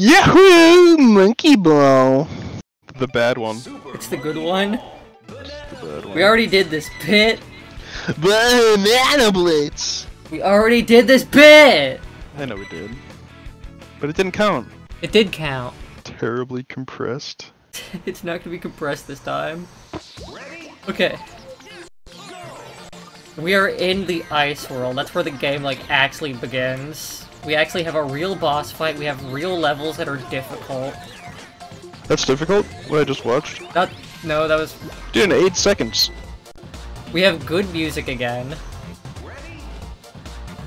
Yahoo! Monkey Ball. The bad one. It's the good one. The bad one. We already did this bit. Banana Blitz. We already did this bit. I know we did. But it didn't count. It did count. Terribly compressed. it's not gonna be compressed this time. Okay. We are in the ice world. That's where the game like actually begins. We actually have a real boss fight. We have real levels that are difficult. That's difficult? What I just watched? Not no, that was Dude, in 8 seconds. we have good music again.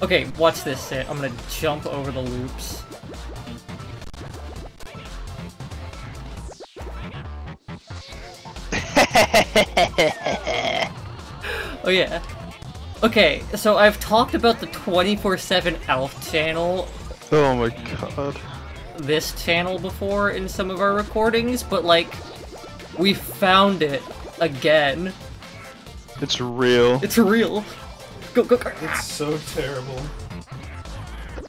Okay, watch this sit. I'm gonna jump over the loops. Oh yeah. Okay, so I've talked about the 24-7 Alf channel, Oh my god. this channel before in some of our recordings, but like, we found it again. It's real. It's real. Go, go, go. It's so terrible.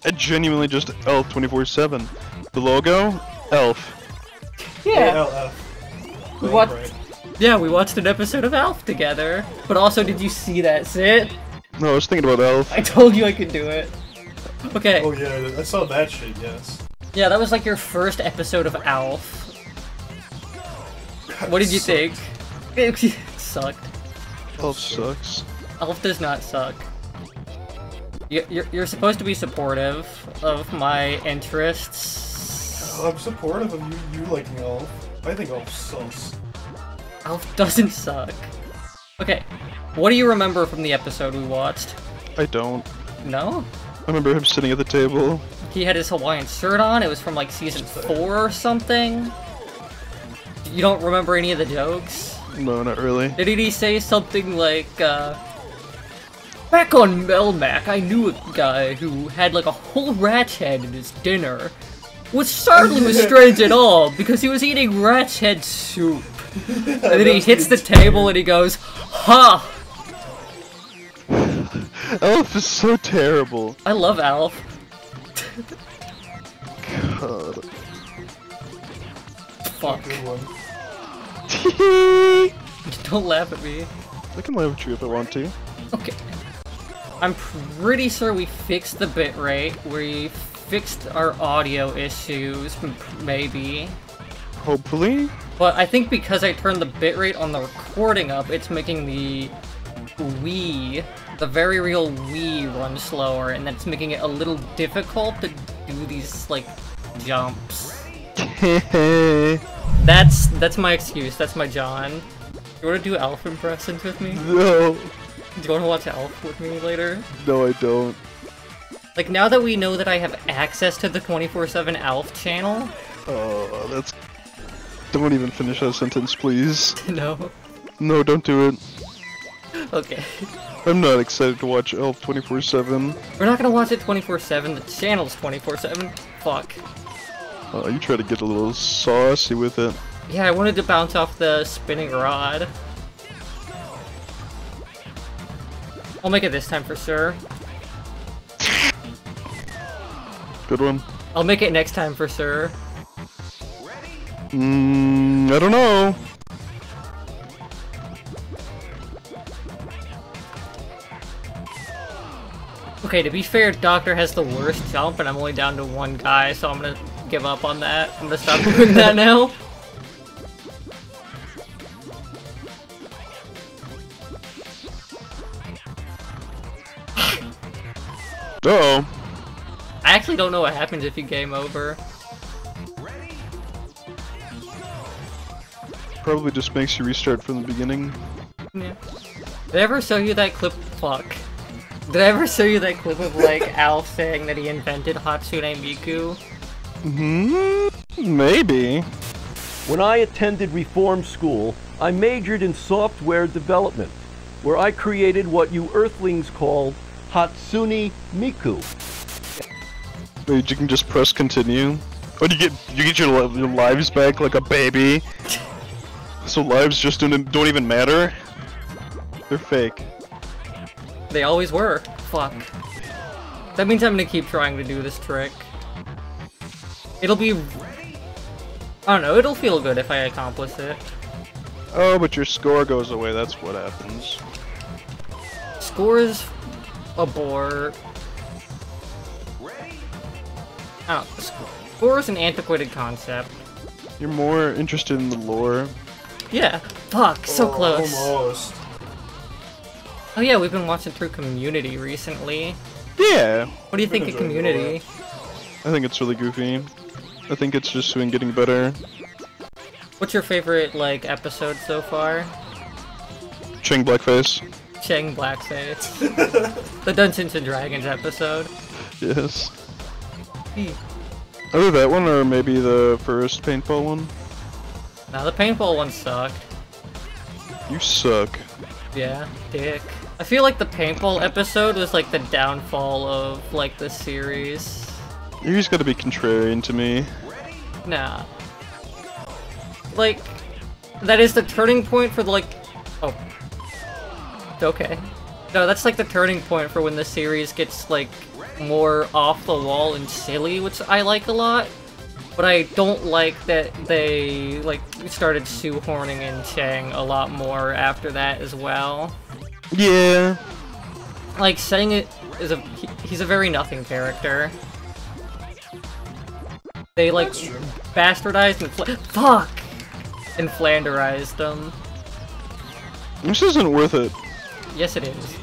I genuinely just Elf 24 7. The logo? Elf. Yeah. ALF. We watched, Right. yeah, we watched an episode of Alf together. But also, did you see that, Sit? No, I was thinking about Elf. I told you I could do it. Okay. Oh yeah, I saw that shit. Yes. Yeah, that was like your first episode of Alf. What did you think? It sucked. Elf sucks. Elf does not suck. You- You're, you're supposed to be supportive of my interests. Oh, I'm supportive of you. You liking Elf. I think Elf sucks. Elf doesn't suck. Okay, what do you remember from the episode we watched? I don't. No? I remember him sitting at the table. He had his Hawaiian shirt on. It was from like season four or something. You don't remember any of the jokes? No, not really. Did he say something like, uh... Back on Melmac, I knew a guy who had like a whole rat's head in his dinner. Which hardly was strange at all, because he was eating rat's head soup. And then he hits the table and he goes, Ha! Elf is so terrible. I love Alf. God. Fuck. Good one. I Don't laugh at me. I can laugh at you if I want to. Okay. I'm pretty sure we fixed the bitrate. We fixed our audio issues, maybe. Hopefully. But I think because I turned the bitrate on the recording up, it's making the Wii, the very real Wii, run slower, and that's making it a little difficult to do these, like, jumps. That's that's my excuse. That's my John. You want to do Alf impressions with me? no. Do you want to watch Elf with me later? No, I don't. Like, now that we know that I have access to the 24-7 Elf channel, Oh, that's. Don't even finish that sentence, please. no. No, don't do it. Okay. I'm not excited to watch Elf 24 7. We're not gonna watch it 24-7, the channel's 24-7. Fuck. Oh, you try to get a little saucy with it. Yeah, I wanted to bounce off the spinning rod. I'll make it this time for sure. Good one. I'll make it next time for sure. Mmm, I don't know. Okay, to be fair, Doctor has the worst jump, and I'm only down to one guy, so I'm gonna give up on that. I'm gonna stop doing that now. Uh oh. I actually don't know what happens if you game over. Probably just makes you restart from the beginning. Yeah. Did I ever show you that clip? Fuck. Did I ever show you that clip of like Alf saying that he invented Hatsune Miku? Hmm. Maybe. When I attended reform school, I majored in software development, where I created what you Earthlings call Hatsune Miku. Wait, you can just press continue. Oh, you get you get your, your lives back like a baby. So lives just don't don't even matter. They're fake. They always were. Fuck. That means I'm gonna keep trying to do this trick. It'll be... I don't know, it'll feel good if I accomplish it. Oh, but your score goes away. That's what happens. Scores a bore. Oh. Score is an antiquated concept. You're more interested in the lore. Yeah. Fuck, so Oh, close. Almost. Oh yeah, we've been watching through Community recently. Yeah, What do you think of Community? I think it's really goofy. I think it's just been getting better. What's your favorite, like, episode so far? Ching Blackface. Cheng Blackface. the Dungeons and Dragons episode. Yes. Either that one or maybe the first paintball one. Now the paintball one sucked. You suck. Yeah, dick. I feel like the paintball episode was like the downfall of like the series. You just gotta be contrarian to me. Nah. Like, that is the turning point for the, like, oh. Okay. No, that's like the turning point for when the series gets like more off the wall and silly, which I like a lot. But I don't like that they like started shoehorning in Chang a lot more after that as well. Yeah. Like saying it is a he, he's a very nothing character. They like bastardized and fla- fuck and flanderized him. This isn't worth it. Yes, it is.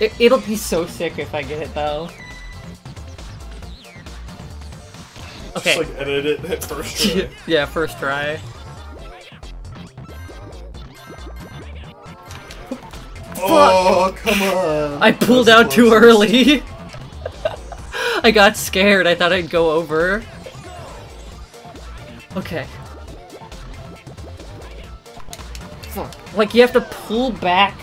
It, it'll be so sick if I get it though. Okay. Just like edit it at first try. yeah, first try. oh, come on. I pulled That's out too early. I got scared. I thought I'd go over. Okay. Fuck. Like you have to pull back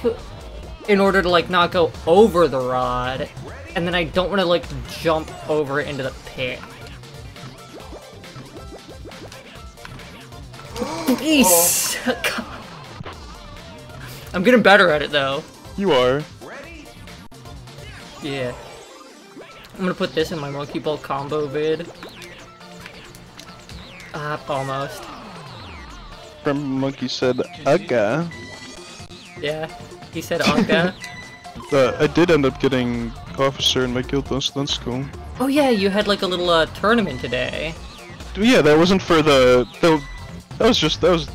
in order to like not go over the rod, and then I don't want to like jump over into the pit. God. I'm getting better at it though. You are. Yeah. I'm gonna put this in my Monkey Ball combo vid. Ah, almost. From Monkey said, Aga. Yeah. He said Anka. Uh, I did end up getting officer in my guild though, so that's cool. oh yeah, you had like a little uh, tournament today. Yeah, that wasn't for the. That, that was just that was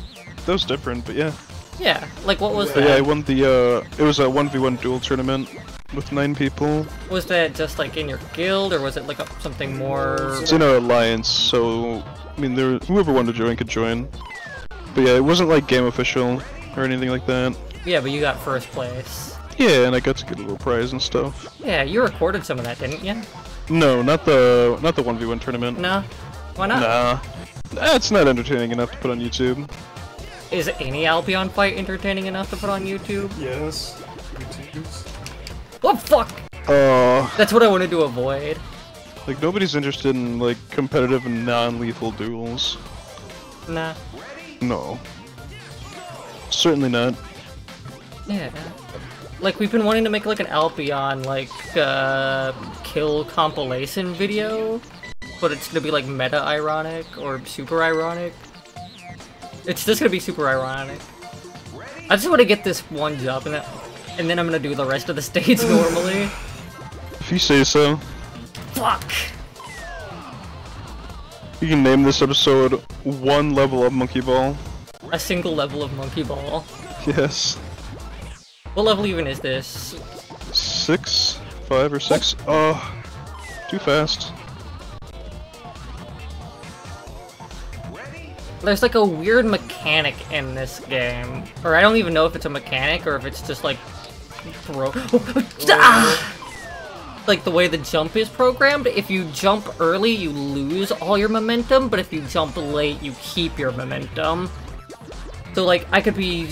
that was different, but yeah. Yeah. Like what was But yeah, I won the. uh... It was a one v one duel tournament with nine people. Was that just like in your guild, or was it like a, something more? It's in our alliance, so I mean, there whoever wanted to join could join. But yeah, it wasn't like game official or anything like that. Yeah, but you got first place. Yeah, and I got to get a little prize and stuff. Yeah, you recorded some of that, didn't you? No, not the not the one v one tournament. No. Why not? Nah, that's not entertaining enough to put on YouTube. Is any Albion fight entertaining enough to put on YouTube? Yes. YouTubes. Oh fuck! Uh, That's what I wanted to avoid. like nobody's interested in like competitive and non-lethal duels. Nah. No. Certainly not. Yeah. Like we've been wanting to make like an Albion like uh kill compilation video, but it's gonna be like meta ironic or super ironic. It's just gonna be super ironic. I just want to get this one job and then, and then I'm gonna do the rest of the stage normally. If you say so. Fuck. You can name this episode one level of Monkey Ball. A single level of Monkey Ball. Yes. What level even is this? Six? Five or six? Oh. Too fast. There's like a weird mechanic in this game. Or I don't even know if it's a mechanic or if it's just like bro Ah! like the way the jump is programmed. If you jump early, you lose all your momentum, but if you jump late, you keep your momentum. So like I could be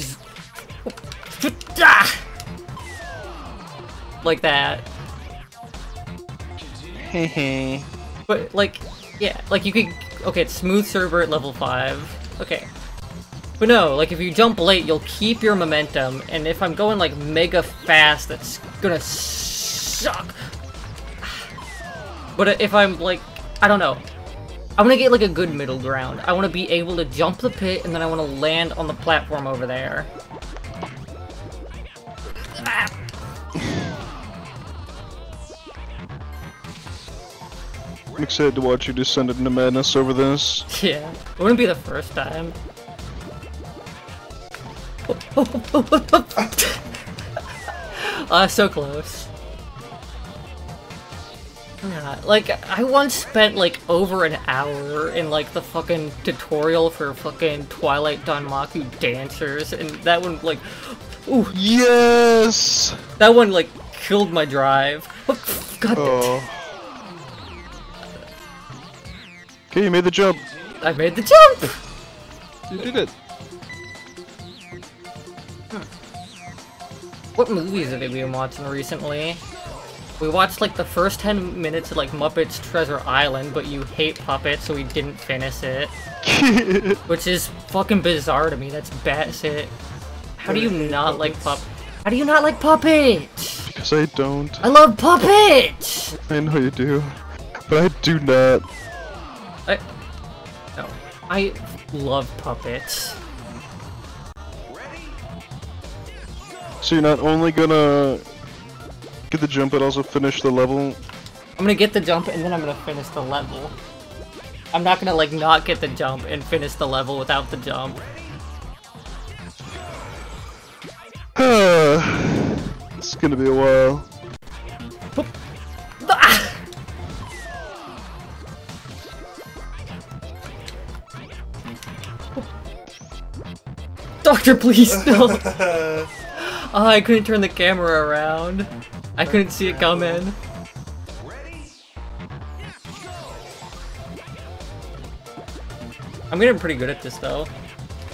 Ah! like that. Hehe. But like, yeah, like you could. Okay, it's Smooth Sherbert at level five. Okay, but no, like if you jump late, you'll keep your momentum, and if I'm going like mega fast, that's gonna suck. But if I'm like, I don't know, I want to get like a good middle ground. I want to be able to jump the pit and then I want to land on the platform over there. I'm excited to watch you descend into madness over this. Yeah, it wouldn't be the first time. uh, so close. Yeah, like, I once spent, like, over an hour in, like, the fucking tutorial for fucking Twilight Danmaku dancers, and that one, like, ooh, Yes! that one, like, killed my drive. God, Oh. Okay, you made the jump. I made the jump! You did it. What movies have you been watching recently? We watched like the first 10 minutes of like Muppets Treasure Island, but you hate puppets, so we didn't finish it. Which is fucking bizarre to me. That's batshit. How do you not like pup? How do you not like puppets? Because I don't. I love puppets. I know you do. But I do not. I no, I love puppets. So you're not only gonna get the jump, but also finish the level? I'm gonna get the jump and then I'm gonna finish the level. I'm not gonna like not get the jump and finish the level without the jump. it's gonna be a while. Doctor, please, no! oh, I couldn't turn the camera around. I couldn't see it coming. I'm getting pretty good at this, though.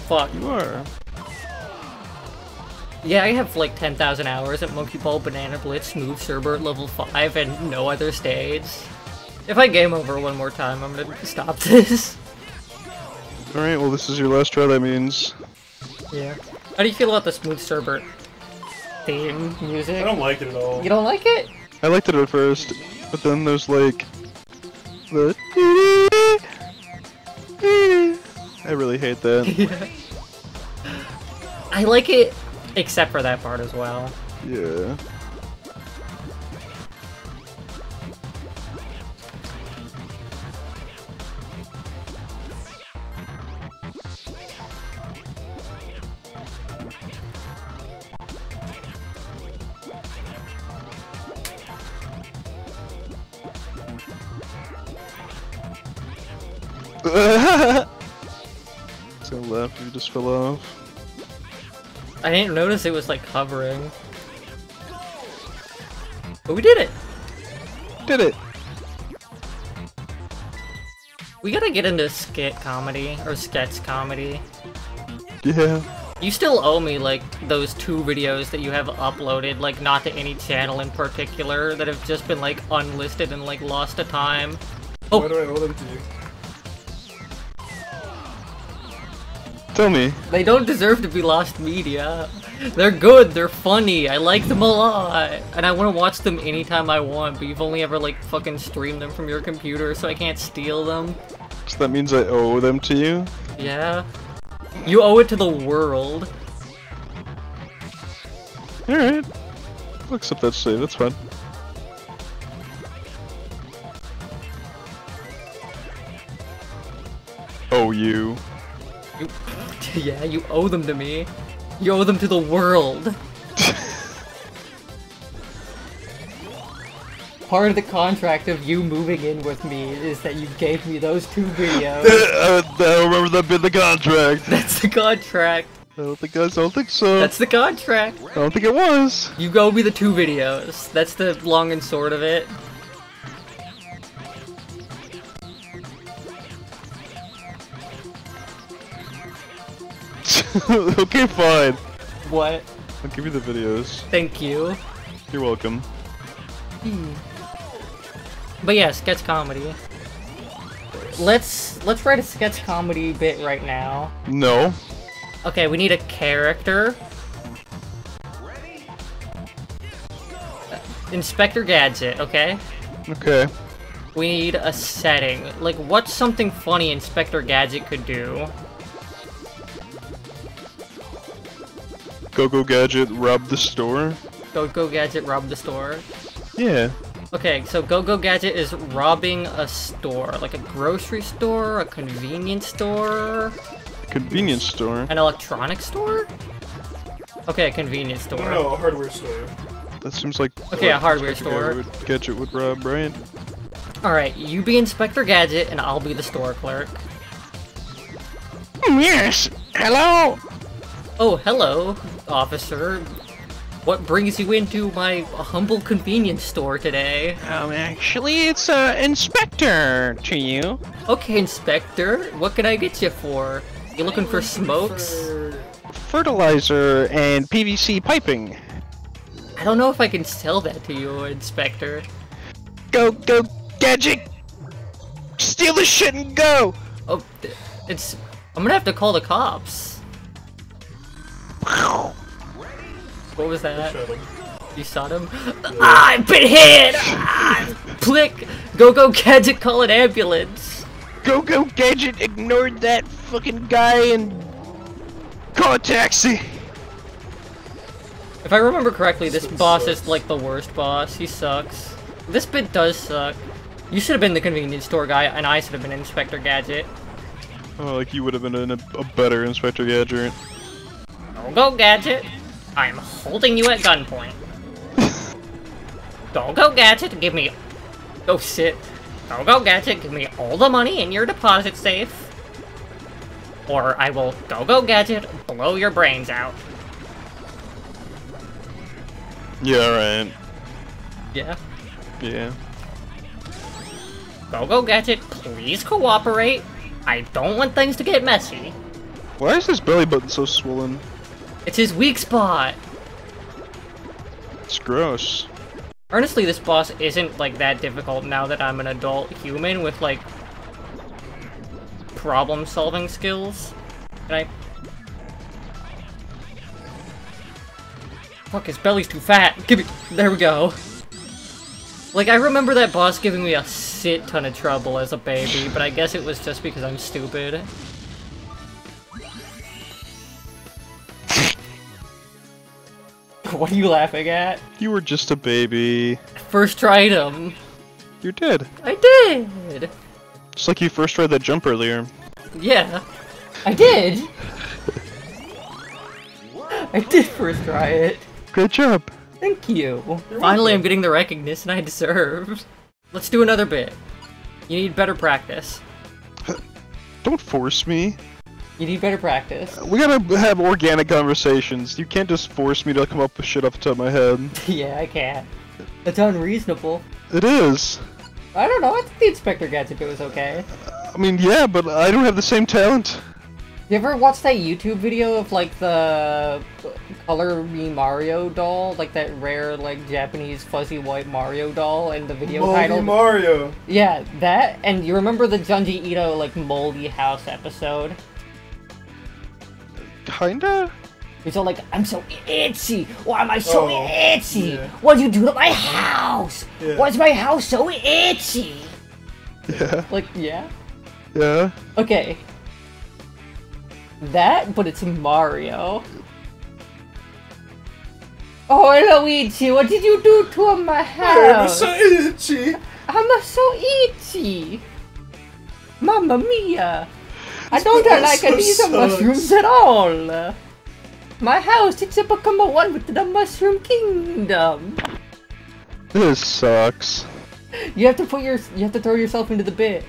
Fuck. You are. Yeah, I have like 10,000 hours at Monkey Ball, Banana Blitz, Smooth Sherbert level 5, and no other stage. If I game over one more time, I'm gonna stop this. Alright, well this is your last try, that means. Yeah. How do you feel about the Smooth Sherbert theme music? I don't like it at all. You don't like it? I liked it at first, but then there's like... The... I really hate that. I like it, except for that part as well. Yeah. I didn't notice it was like hovering. But we did it! Did it! We gotta get into skit comedy, or sketch comedy. Yeah. You still owe me, like, those two videos that you have uploaded, like, not to any channel in particular, that have just been, like, unlisted and, like, lost to time. Oh! Why do I owe them to you? Tell me. They don't deserve to be lost media. They're good, they're funny, I like them a lot, and I want to watch them anytime I want, but you've only ever, like, fucking streamed them from your computer, so I can't steal them. So that means I owe them to you? Yeah. You owe it to the world. Alright. I'll accept that save, that's fine. yeah, you owe them to me. You owe them to the world. Part of the contract of you moving in with me is that you gave me those two videos. Uh, uh, I don't remember that being the contract. That's the contract. I don't think I don't think so. That's the contract. I don't think it was. You owe me the two videos. That's the long and short of it. okay, fine. What? I'll give you the videos. Thank you. You're welcome. But yeah, sketch comedy. Let's let's write a sketch comedy bit right now. No. Okay, we need a character. Uh, Inspector Gadget, okay? Okay. We need a setting. Like, what's something funny Inspector Gadget could do? Go Go Gadget robbed the store. Go Go Gadget rob the store. Yeah. Okay, so Go Go Gadget is robbing a store, like a grocery store, a convenience store, Convenience store. an electronics store. Okay, a convenience I don't store. know, a hardware store. That seems like. Okay, a hardware store. Gadget would- Gadget would rob, right? All right, you be Inspector Gadget, and I'll be the store clerk. Yes. Hello. Oh, hello, officer. What brings you into my humble convenience store today? Um, actually, it's uh, inspector to you. Okay, Inspector, what can I get you for? You looking for smokes? Fertilizer and PVC piping. I don't know if I can sell that to you, Inspector. Go, go, gadget. Steal the shit and go. Oh, it's. I'm gonna have to call the cops. What was that? You shot him? Ah, I've been hit! Ah, Click! Go go gadget, call an ambulance! Go, go, gadget. Ignored that fucking guy and call a taxi. If I remember correctly, this This boss sucks. is like the worst boss. He sucks. This bit does suck. You should have been the convenience store guy, and I should have been Inspector Gadget. Oh, like you would have been a, a better Inspector Gadget. Go go gadget! I'm holding you at gunpoint. go go gadget, give me. Oh shit. Go go gadget, give me all the money in your deposit safe. Or I will go go gadget, blow your brains out. Yeah, right. Yeah. Yeah. Go go gadget, please cooperate. I don't want things to get messy. Why is this belly button so swollen? It's his weak spot. It's gross. Honestly, this boss isn't like that difficult now that I'm an adult human with like problem solving skills. Can I? Fuck, his belly's too fat. Give me. There we go. Like, I remember that boss giving me a shit ton of trouble as a baby, but I guess it was just because I'm stupid. what are you laughing at? You were just a baby. First tried him. You did. I did. Just like you first tried that jump earlier. Yeah, I did. I did first try it. Great job. Thank you. Finally, I'm getting the recognition I deserve. Let's do another bit. You need better practice. Don't force me. You need better practice. We gotta have organic conversations. You can't just force me to come up with shit off the top of my head. yeah, I can't. That's unreasonable. It is. I don't know. I think the Inspector Gadget bit was okay. I mean, yeah, but I don't have the same talent. You ever watch that YouTube video of like the Color Me Mario doll, like that rare like Japanese fuzzy white Mario doll, and the video Moldy title? Mario. Yeah, that, and you remember the Junji Ito, like, moldy house episode? Kinda? He's all like, I'm so itchy! Why am I so Oh, itchy? yeah. What'd you do to my house? Yeah. Why's my house so itchy? Yeah. Like, yeah? Yeah. Okay. That, but it's Mario. Oh, Luigi, what did you do to my house? I'm so itchy. I'm so itchy. Mamma mia. I don't This like also these sucks. mushrooms at all. My house, it's become a one with the mushroom kingdom. This sucks. You have to put your, you have to throw yourself into the bit.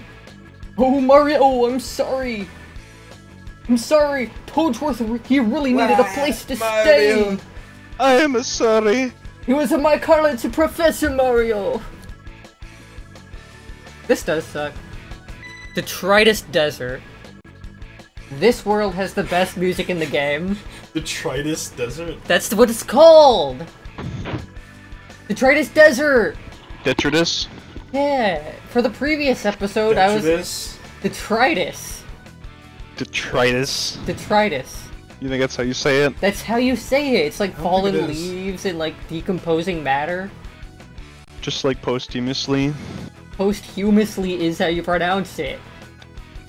Oh, Mario, oh, I'm sorry. I'm sorry. Toadsworth, he really needed a place to stay. I am sorry. He was in my college to Professor Mario. This does suck. Detritus Desert. This world has the best music in the game. Detritus Desert. That's what it's called! Detritus Desert! Detritus? Yeah, for the previous episode I was... Detritus. Detritus. Detritus. Detritus. You think that's how you say it? That's how you say it. It's like fallen it is. leaves and like decomposing matter. Just like posthumously? posthumously is how you pronounce it.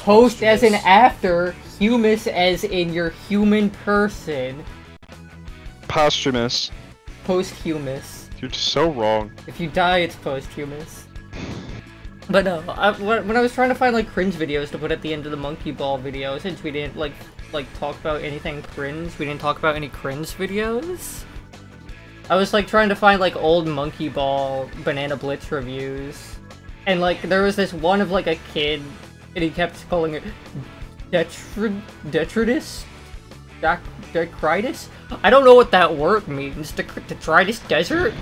Post as in after, humus as in your human person. Posthumous. Posthumous. You're so wrong. If you die, it's posthumous. But no, I, when when I was trying to find like cringe videos to put at the end of the monkey ball video, since we didn't like like talk about anything cringe, we didn't talk about any cringe videos. I was like trying to find like old monkey ball banana blitz reviews, and like there was this one of like a kid, and he kept calling it detrid detritus, detritus. I don't know what that word means. Dec- Detritus desert.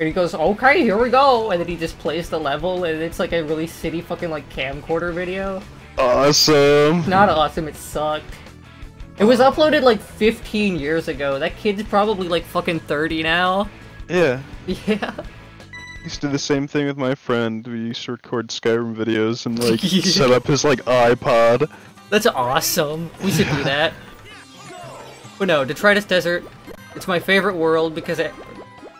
And he goes, okay, here we go, and then he just plays the level, and it's like a really city fucking like camcorder video. Awesome. Not awesome, it sucked. It was uploaded like 15 years ago. That kid's probably like fucking 30 now. Yeah. Yeah. I used to do the same thing with my friend. We used to record Skyrim videos and like Yeah. set up his like iPod. That's awesome. We should do that. But no, Detritus Desert, it's my favorite world because it...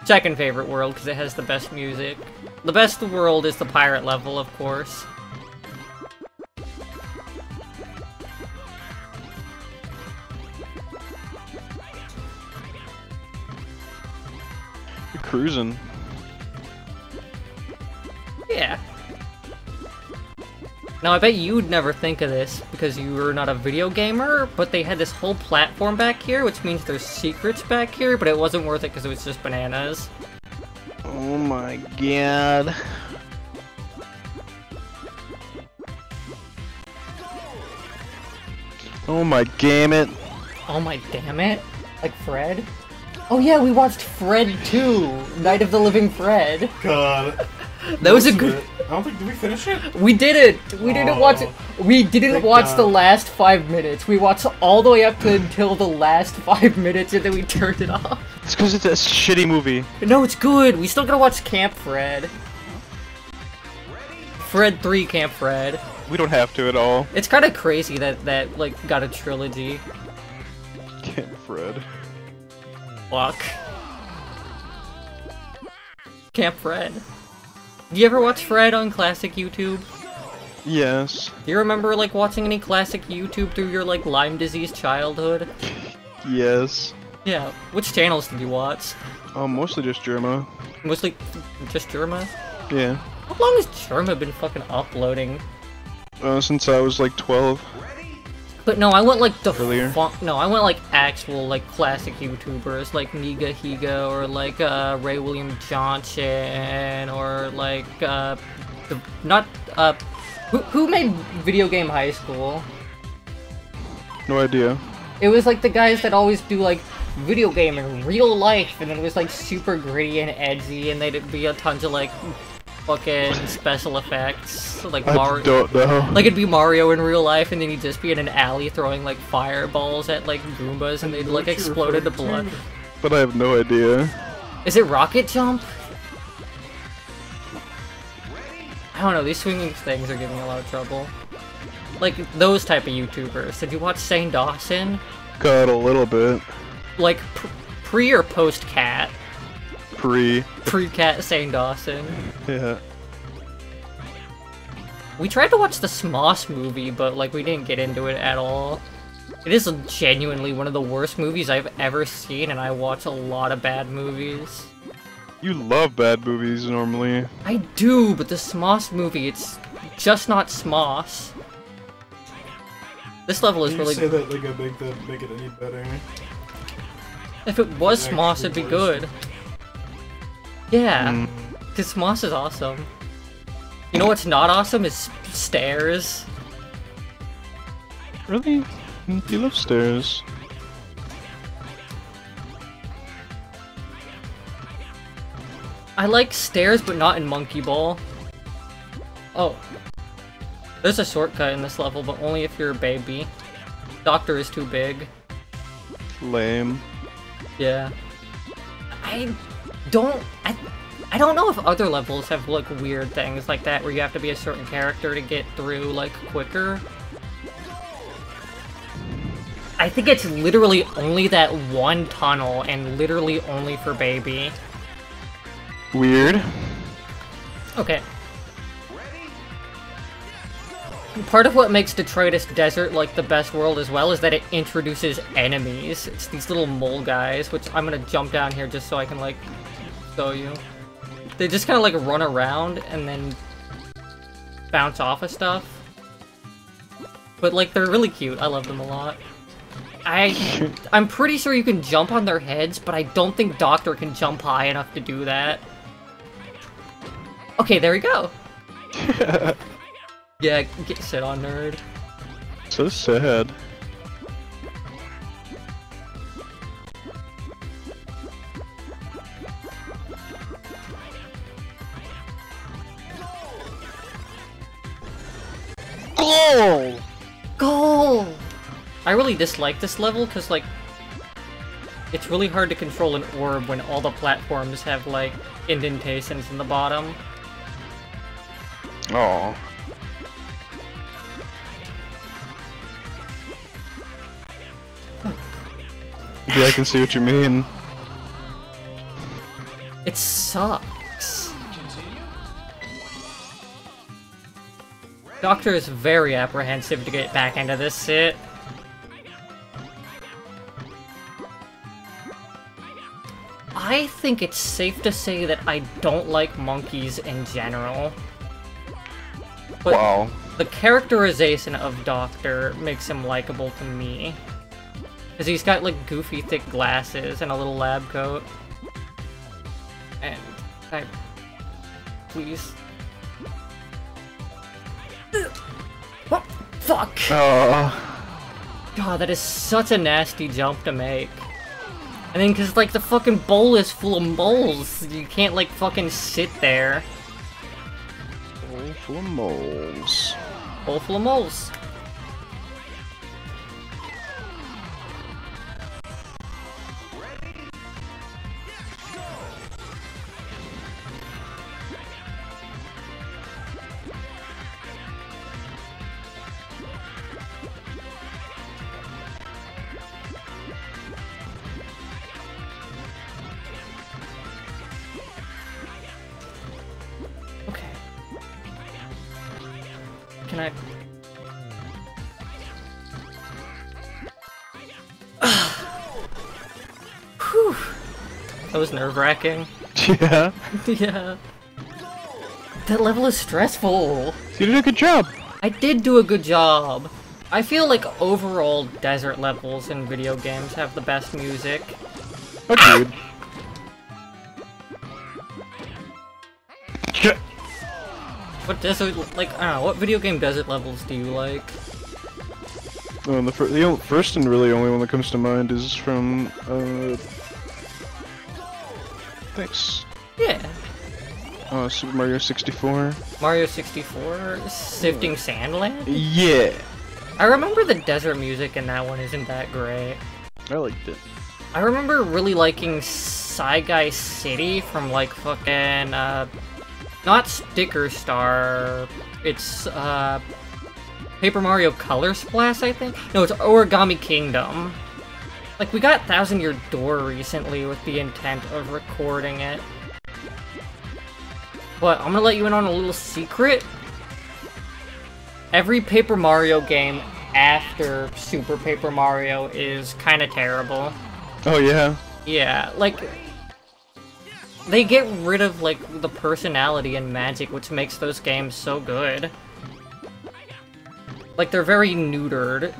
Second favorite world because it has the best music. The best world is the pirate level, of course. You're cruising. Yeah. Now, I bet you'd never think of this because you were not a video gamer, but they had this whole platform back here, which means there's secrets back here, but it wasn't worth it because it was just bananas. Oh my god. Oh my game it. Oh my damn it. Like Fred? Oh yeah, we watched Fred 2, Night of the Living Fred. God. That was a good... it. I don't think did we finish it? We did it! We didn't watch it. We didn't Thank watch the last five minutes. We watched all the way up to until the last five minutes and then we turned it off. It's because it's a shitty movie. No, it's good. We still gotta watch Camp Fred. Fred 3 Camp Fred. We don't have to at all. It's kind of crazy that that like got a trilogy. Can't Fred. Fuck. Camp Fred. Do you ever watch Fred on classic YouTube? Yes. Do you remember like watching any classic YouTube through your like Lyme disease childhood? Yes. Yeah. Which channels did you watch? Oh, mostly just Jerma. Mostly just Jerma. Yeah. How long has Jerma been fucking uploading? Uh, since I was like 12. But no, I went like the Earlier? no, I went like actual like classic YouTubers like Nigahiga or like uh, Ray William Johnson or like uh, the, not uh, who who made Video Game High School? No idea. It was like the guys that always do like video game in real life, and it was like super gritty and edgy, and they'd be a tons of like fucking special effects, like Mario. don't know. Like it'd be Mario in real life, and then he'd just be in an alley throwing like fireballs at like Goombas, and they'd like explode into blood. But I have no idea. Is it Rocket Jump? I don't know. These swinging things are giving me a lot of trouble. Like those type of YouTubers. Did you watch Shane Dawson? Got a little bit. Like pr- pre or post Cat? Pre. Pre Cat Shane Dawson. Yeah. We tried to watch the Smosh movie, but like we didn't get into it at all. It is genuinely one of the worst movies I've ever seen, and I watch a lot of bad movies. You love bad movies normally. I do, but the Smosh movie, it's just not Smosh. This level is You really say that like I make that make it any better. If it was It Smosh, it'd be was. good. Yeah, Mm. because Smosh is awesome. You know what's not awesome is Stairs. Really? You love stairs. I like stairs, but not in Monkey Ball. Oh. There's a shortcut in this level, but only if you're a baby. Doctor is too big. Lame. Yeah. I don't... I, I don't know if other levels have, like, weird things like that, where you have to be a certain character to get through, like, quicker. I think it's literally only that one tunnel, and literally only for baby. Weird. Okay. part of what makes Detritus Desert like the best world as well is that it introduces enemies. It's these little mole guys, which I'm gonna jump down here just so I can like show you. They just kind of like run around and then bounce off of stuff. But like they're really cute. I love them a lot. I I'm pretty sure you can jump on their heads, but I don't think Doctor can jump high enough to do that. Okay, there we go. Yeah, get sit on nerd. So sad. Goal! Goal! I really dislike this level because, like, it's really hard to control an orb when all the platforms have, like, indentations in the bottom. Oh. Yeah, I can see what you mean. It sucks. Doctor is very apprehensive to get back into this sit. I think it's safe to say that I don't like monkeys in general. But Wow. the characterization of Doctor makes him likable to me. Because he's got like goofy thick glasses and a little lab coat. And I please. What? Fuck! Oh. God, that is such a nasty jump to make. I then, cause like the fucking bowl is full of moles, you can't like fucking sit there. Oh, full of moles. Bowl full of moles. That was nerve-wracking. Yeah. yeah. That level is stressful. You did a good job. I did do a good job. I feel like overall desert levels in video games have the best music. Agreed. What desert, like, I don't know, what video game desert levels do you like? Oh, the, fir the first and really only one that comes to mind is from, uh... Thanks. Yeah. Uh, Super Mario 64. Mario 64, Shifting Sand Land? Yeah. I remember the desert music in that one isn't that great. I liked it. I remember really liking Saigai City from like fucking uh not Sticker Star. It's uh Paper Mario Color Splash, I think. No, it's Origami Kingdom. Like we got Thousand Year Door recently with the intent of recording it. But I'm gonna let you in on a little secret. Every Paper Mario game after Super Paper Mario is kind of terrible. Oh, yeah. Yeah, like they get rid of like the personality and magic which makes those games so good. Like they're very neutered.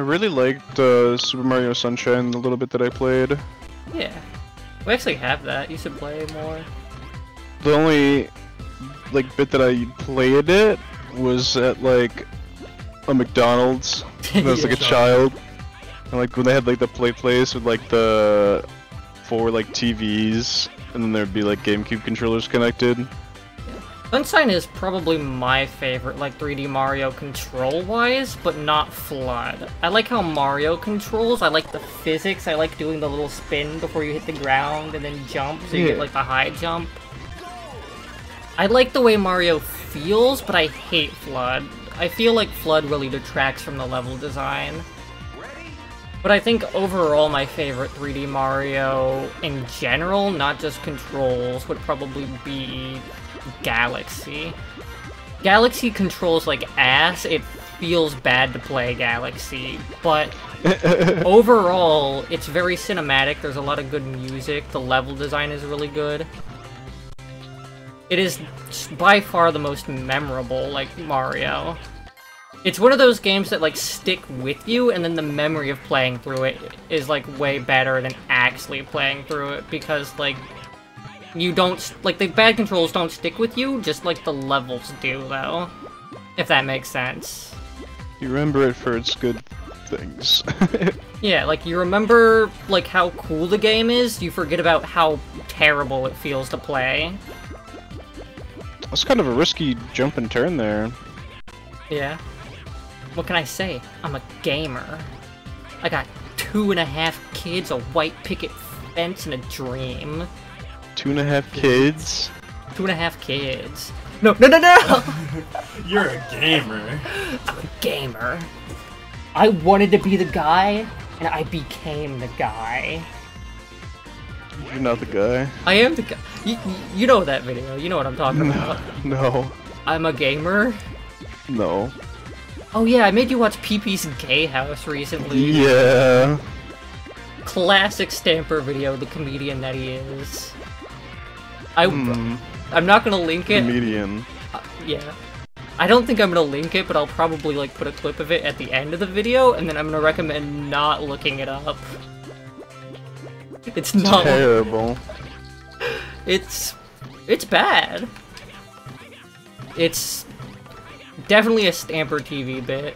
I really liked uh, Super Mario Sunshine the little bit that I played. Yeah. We actually have that. You should play more. The only like bit that I played it was at like a McDonald's when I was like a child. And like when they had like the play place with like the four like TVs and then there'd be like GameCube controllers connected. Sunshine is probably my favorite, like 3D Mario control-wise, but not FLUDD. I like how Mario controls, I like the physics, I like doing the little spin before you hit the ground and then jump, so you get like the high jump. I like the way Mario feels, but I hate FLUDD. I feel like FLUDD really detracts from the level design. But I think overall my favorite 3D Mario in general, not just controls, would probably be Galaxy. Galaxy controls like ass. It feels bad to play Galaxy, but overall, it's very cinematic. There's a lot of good music. The level design is really good. It is by far the most memorable, like Mario. It's one of those games that like stick with you, and then the memory of playing through it is like way better than actually playing through it because like you don't like the bad controls don't stick with you, just like the levels do though. If that makes sense. You remember it for its good things. Yeah, like you remember like how cool the game is, you forget about how terrible it feels to play. That's kind of a risky jump and turn there. Yeah. What can I say? I'm a gamer. I got two and a half kids, a white picket fence, and a dream. Two and a half kids. Two and a half kids. No, no, no, no! You're a gamer. I'm a gamer. I wanted to be the guy, and I became the guy. You're not the guy. I am the guy. You, you know that video. You know what I'm talking about. No. I'm a gamer. No. Oh yeah, I made you watch PP''s Gay House recently. Yeah. Classic Stamper video, the comedian that he is. I, Hmm. I'm not gonna link it. Comedian. Yeah. I don't think I'm gonna link it, but I'll probably like put a clip of it at the end of the video, and then I'm gonna recommend not looking it up. It's not. Terrible. It's it's bad. It's definitely a Stamper TV bit.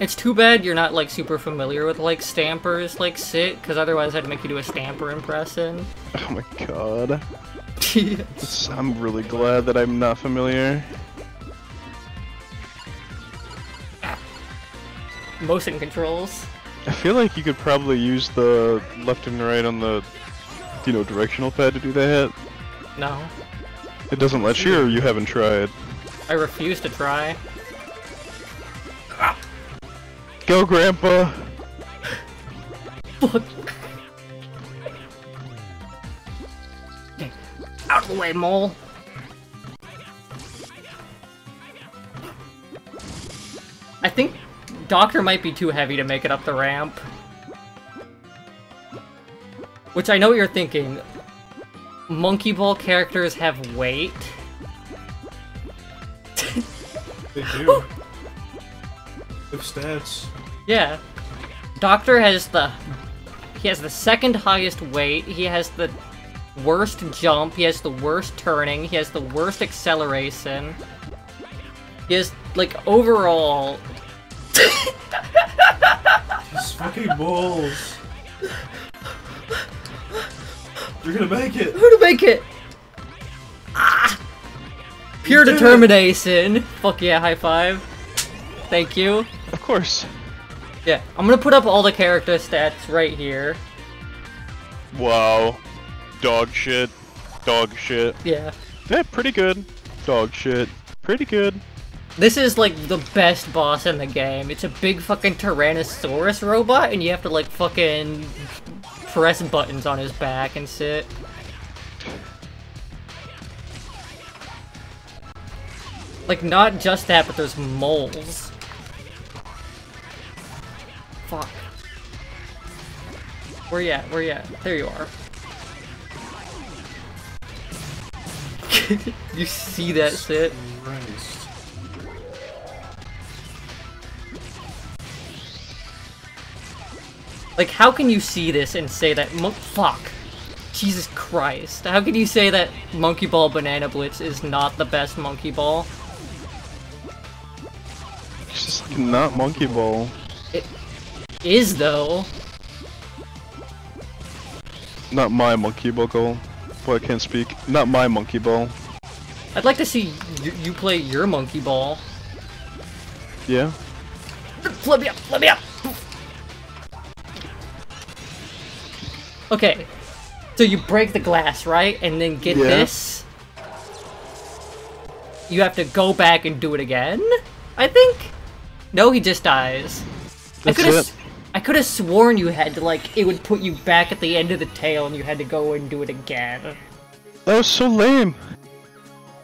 It's too bad you're not like super familiar with like Stampers like Sit, because otherwise I'd make you do a Stamper impression. Oh my god. It's- I'm really glad that I'm not familiar. Motion controls. I feel like you could probably use the left and right on the, you know, directional pad to do that. No. It doesn't let you, or you haven't tried. I refuse to try. Go, Grandpa! Fuck. Okay, Out of the way, mole. I think Doctor might be too heavy to make it up the ramp. Which I know what you're thinking. Monkey Ball characters have weight. They do. They have stats. Yeah. Doctor has the he has the second highest weight, he has the worst jump, he has the worst turning, he has the worst acceleration. He has like overall These fucking balls. You're gonna make it. who to make it? Ah! Pure did it. determination. Fuck yeah, high five. Thank you. Of course. Yeah, I'm gonna put up all the character stats right here. Wow. Dog shit. Dog shit. Yeah. Yeah, pretty good. Dog shit. Pretty good. This is like the best boss in the game. It's a big fucking Tyrannosaurus robot, and you have to like fucking press buttons on his back and sit. Like, not just that, but there's moles. Where you at? Where you at? There you are. you see that shit? Christ. Like, how can you see this and say that mon- fuck? Jesus Christ. How can you say that Monkey Ball Banana Blitz is not the best Monkey Ball? It's just like not Monkey Ball. It is, though. Not my Monkey Ball goal. Boy, I can't speak. Not my Monkey Ball. I'd like to see you, you play your Monkey Ball. Yeah? Flip me up, flip me up! Okay. So you break the glass, right? And then get Yeah. this. You have to go back and do it again? I think? No, he just dies. That's I could it. have I could have sworn you had to like it would put you back at the end of the tail and you had to go and do it again. That was so lame.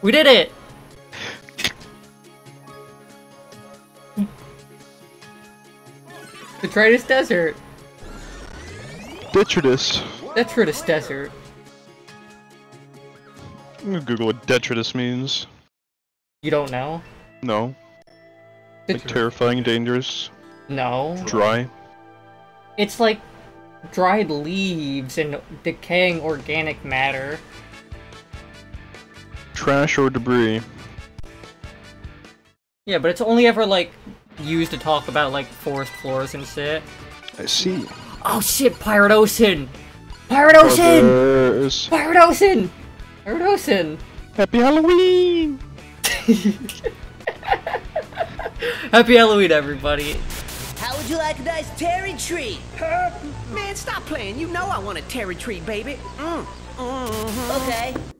We did it! Detritus Desert. Detritus. Detritus Desert. I'm gonna Google what detritus means. You don't know? No. Like terrifying, dangerous, no. dry. It's like dried leaves and decaying organic matter. Trash or debris. Yeah, but it's only ever like used to talk about like forest floors and shit. I see. Oh shit, Pirate Ocean! Pirate Ocean! Brothers. Pirate Ocean! Pirate Ocean! Happy Halloween! Happy Halloween, everybody! Would you like a nice terry treat? Man, stop playing. You know I want a terry treat, baby. Mm. Okay.